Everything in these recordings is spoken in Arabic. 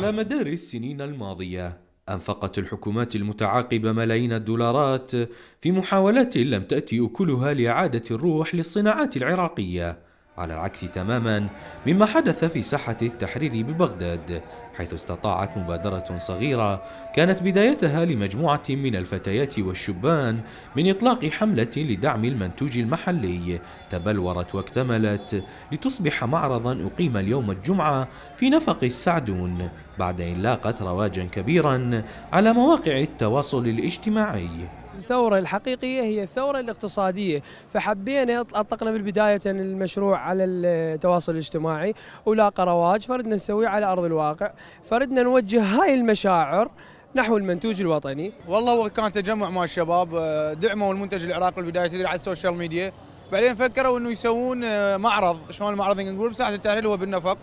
على مدار السنين الماضية أنفقت الحكومات المتعاقبة ملايين الدولارات في محاولات لم تأتي أكلها لإعادة الروح للصناعات العراقية. على العكس تماما مما حدث في ساحة التحرير ببغداد حيث استطاعت مبادرة صغيرة كانت بدايتها لمجموعة من الفتيات والشبان من إطلاق حملة لدعم المنتوج المحلي تبلورت واكتملت لتصبح معرضا أقيم اليوم الجمعة في نفق السعدون بعد أن لاقت رواجا كبيرا على مواقع التواصل الاجتماعي. الثورة الحقيقية هي الثورة الاقتصادية. فحبينا أطلقنا بالبداية المشروع على التواصل الاجتماعي ولاقى رواج فردنا نسويه على أرض الواقع. فردنا نوجه هاي المشاعر نحو المنتوج الوطني. والله هو كان تجمع مع الشباب آه، دعموا المنتج العراقي بالبداية تدري على السوشيال ميديا. بعدين فكروا إنه يسوون آه، معرض. شلون المعرض؟ نقول بساحة التحليل هو بالنفق.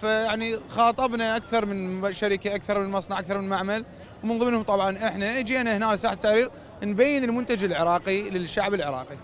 فيعني خاطبنا أكثر من شركة أكثر من مصنع أكثر من معمل ومن ضمنهم طبعا إحنا اجينا هنا لساحه التحرير نبين المنتج العراقي للشعب العراقي.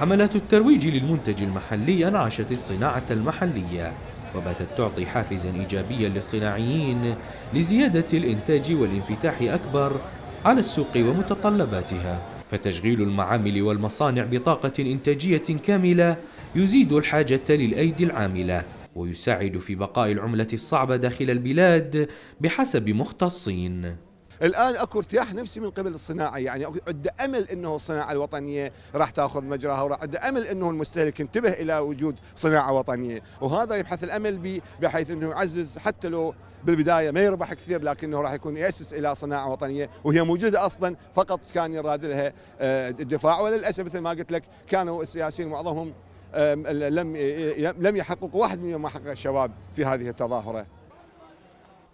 حملات الترويج للمنتج المحلي انعشت الصناعة المحلية وباتت تعطي حافزا ايجابيا للصناعيين لزيادة الإنتاج والانفتاح أكبر على السوق ومتطلباتها فتشغيل المعامل والمصانع بطاقة إنتاجية كاملة يزيد الحاجة للأيدي العاملة ويساعد في بقاء العملة الصعبة داخل البلاد بحسب مختصين. الآن أكو ارتياح نفسي من قبل الصناعة يعني عد أمل إنه الصناعة الوطنية راح تأخذ مجراها وعد أمل إنه المستهلك ينتبه إلى وجود صناعة وطنية. وهذا يبحث الأمل بحيث إنه يعزز حتى لو بالبداية ما يربح كثير لكنه راح يكون يأسس إلى صناعة وطنية وهي موجودة أصلا فقط كان يراد لها آه، الدفاع. وللأسف مثل ما قلت لك كانوا السياسيين معظمهم لم لم يحققوا واحد من ما حقق الشباب في هذه التظاهرة.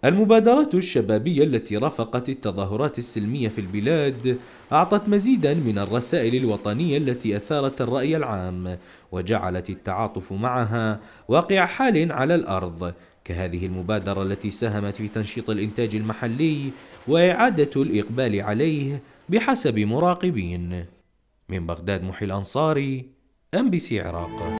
المبادرات الشبابية التي رافقت التظاهرات السلمية في البلاد أعطت مزيدا من الرسائل الوطنية التي أثارت الرأي العام وجعلت التعاطف معها واقع حال على الأرض كهذه المبادرة التي ساهمت في تنشيط الإنتاج المحلي وإعادة الإقبال عليه بحسب مراقبين من بغداد محي الأنصاري ام بي سي عراق